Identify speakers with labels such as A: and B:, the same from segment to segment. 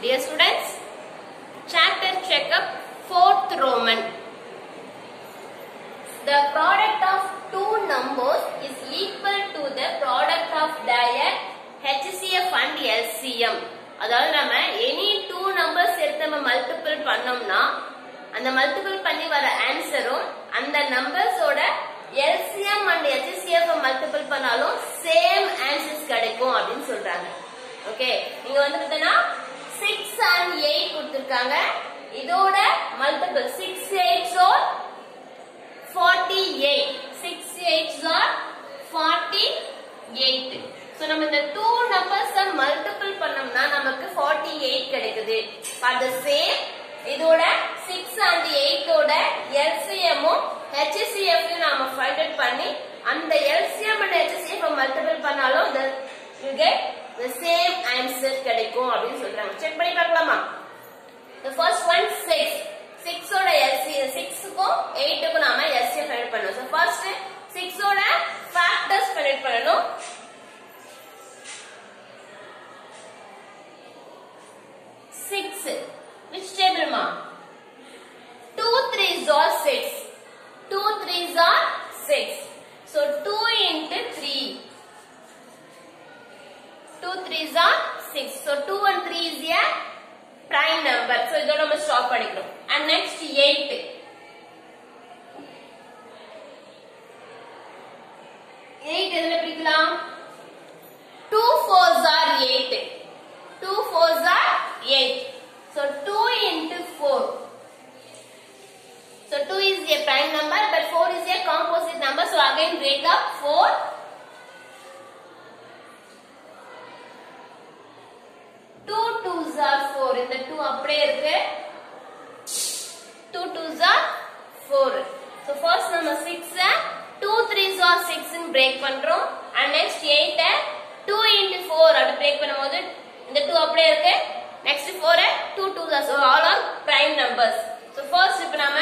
A: Dear students, chapter checkup, fourth Roman. The product of two numbers is equal to the product of their HCF and LCM. அதாவது நம்ம any two numbers எடுத்து நம்ம multiple பண்ணோம்னா அந்த multiple பண்ணி வர ஆன்சரும் அந்த நம்பர்ஸோட எல்சிஎம் அண்ட் ஹெச்சிஎஃப் மல்டிபிள் பண்ணாலும் சேம் ஆன்சர்ஸ் கிடைக்கும் அப்படின்னு சொல்றாங்க ஓகே இங்க வந்து பார்த்தீங்கன்னா சிக்ஸ் அண்ட் எயிட் கொடுத்துருக்காங்க. இதோட multiple six eights or forty eight six eights or forty eight so நம்ம இந்த டூ நம்பர்ஸ் மல்டிபிள் பண்ணோம்னா நமக்கு ஃபார்ட்டி எயிட் கிடைக்குது. அட் த சேம் இதோட சிக்ஸ் அண்ட் எயிட்டோட எல்சிஎம்மும் ஹெச்சிஎஃப் நாம ஃபைண்ட் அவுட் பண்ணி அந்த எல்சிஎம் அண்ட் ஹெச்சிஎஃப் மல்டிபிள் பண்ணாலும் the you the same answer கிடைக்கும் அப்படின்னு சொல்றாங்க செக் பண்ணி பார்க்கலாமா the first one 6 6 ஓட LCM 6 க்கும் 8 க்கும் நாம LCM ஃபைண்ட் பண்ணனும் so first 6 ஓட ஃபேக்டர்ஸ் ஃபைண்ட் பண்ணனும் six which table ma two threes are six two threes are six so two into three 3s are 6. So 2 and 3 is a prime number. So இதோ நம்ம stop And next 8. 2s are 4 இந்த 2 அப்படியே இருக்கு 2 2s are 4 so first நம்ம 6 2 3s are 6 னு break பண்றோம் and next 8 2 into 4 அப்படி break பண்ணும்போது இந்த 2 அப்படியே இருக்கு next 4 2 2s are so all are prime numbers so first இப்ப நாம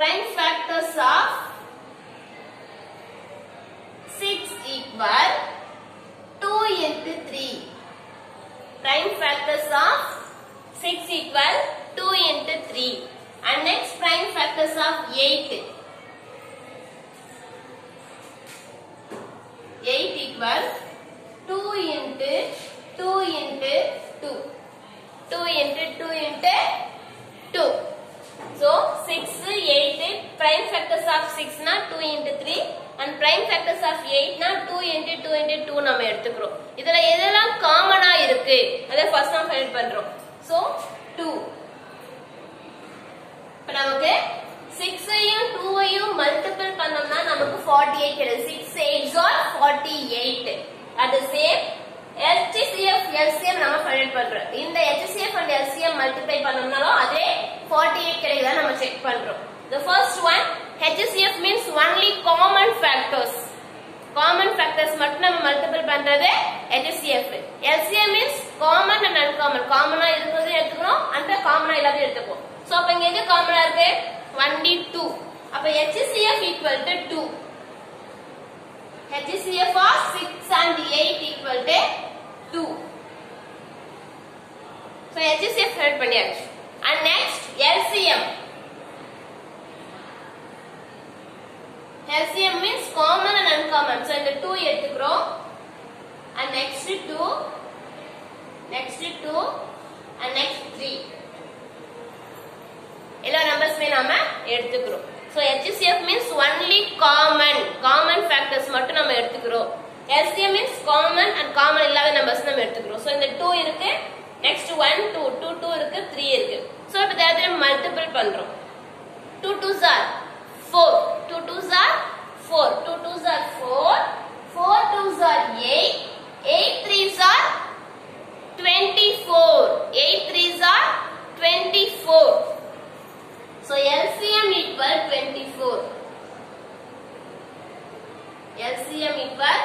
A: prime factors of 6 equal 2 into 3 prime factors of 6 equal 2 into 3 and next prime factors of 8 8 equal 2 into 2 into 2 2 into 2 into 2 so 6 8 prime factors of 6 na 2 into 3 and prime factors of 8 na 2 into 2 into 2 நம்ம எடுத்துக்கிறோம். இதுல எதெல்லாம் காமனா இருக்கு? அதை first நாம் find பண்றோம். So 2 இப்ப நமக்கு 6 ஐயும் 2 ஐயும் மல்டிபிள் பண்ணோம்னா நமக்கு 48 கிடைக்கும் 6 8s are 48 at the same HCF LCM நம்ம ஃபைண்ட் பண்றோம். இந்த HCF and LCM மல்டிப்ளை பண்ணோம்னாலும் அதே 48 கிடைக்குதா நம்ம செக் பண்றோம். The first one HCF means only common factors. Common factors மட்டும் நம்ம மல்டிபிள் பண்றது HCF LCM means common and uncommon. காமனா இருக்கிறது எடுத்துக்கணும் அந்த காமனா இல்லாத எடுத்துப்போம். சோ அப்ப இங்க எது காமனா இருக்கு? 22 அப்ப HCF equal to 2 HCF of 6 and 8 equal to 2 so HCF find பண்ணியாச்சு. And next LCM LCM means common and uncommon. So இந்த 2 எடுத்துக்கிறோம் and next two, next two and next three. எல்லா நம்பர்ஸ்மே நாம எடுத்துக்கிறோம் so HCF means only common common factors மட்டும் நம்ம எடுத்துக்கிறோம் LCM means common and common இல்லாத நம்பர்ஸ் நம்ம எடுத்துக்கிறோம் so இந்த 2 இருக்கு next 1 2 2 2 இருக்கு 3 இருக்கு so இப்ப தேவை மல்டிபிள் பண்றோம் 2 2s are 4 2 2s are 4 2 2s are 4 4 2s are 8 8 threes are 24 8 threes are 24 so LCM equal 24 LCM equal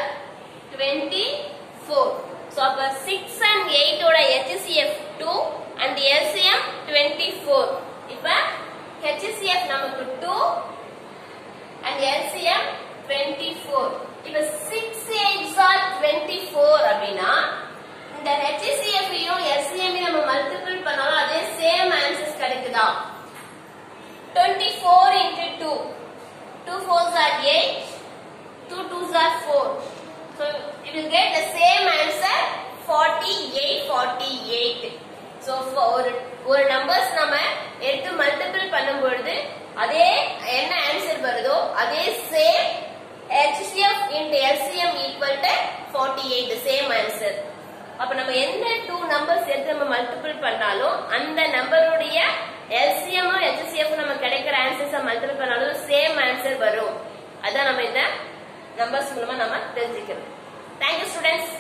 A: 24 so அப்ப 6 and 8 ஓட HCF 2 and LCM 24 இப்ப HCF நமக்கு 2 and LCM 24 இப்ப டுவெண்ட்டி 24 அப்படின்னா இந்த HCF யும் LCM யும் நம்ம multiple law 24 into 2 2 fours are 8 2 twos are 4 so you will get the same answer 48 48 so for ஒரு ஒரு நம்பர்ஸ் நம்ம எடுத்து மல்டிபிள் பண்ணும் பொழுது அதே என்ன ஆன்சர் வருதோ அதே same HCF into LCM equal to 48 the same answer. அப்ப நம்ம எந்த டூ நம்பர்ஸ் எடுத்து நம்ம மல்டிபிள் பண்ணாலும் அந்த நம்பருடைய எல்சிஎம் ஹெச்சிஎஃப் நம்ம கிடைக்கிற ஆன்சர்ஸ் மல்டிபிள் பண்ணாலும் சேம் ஆன்சர் வரும். அதான் நம்ம இந்த நம்பர்ஸ் மூலமா நம்ம தெரிஞ்சுக்கிறோம் தேங்க்யூ ஸ்டூடெண்ட்ஸ்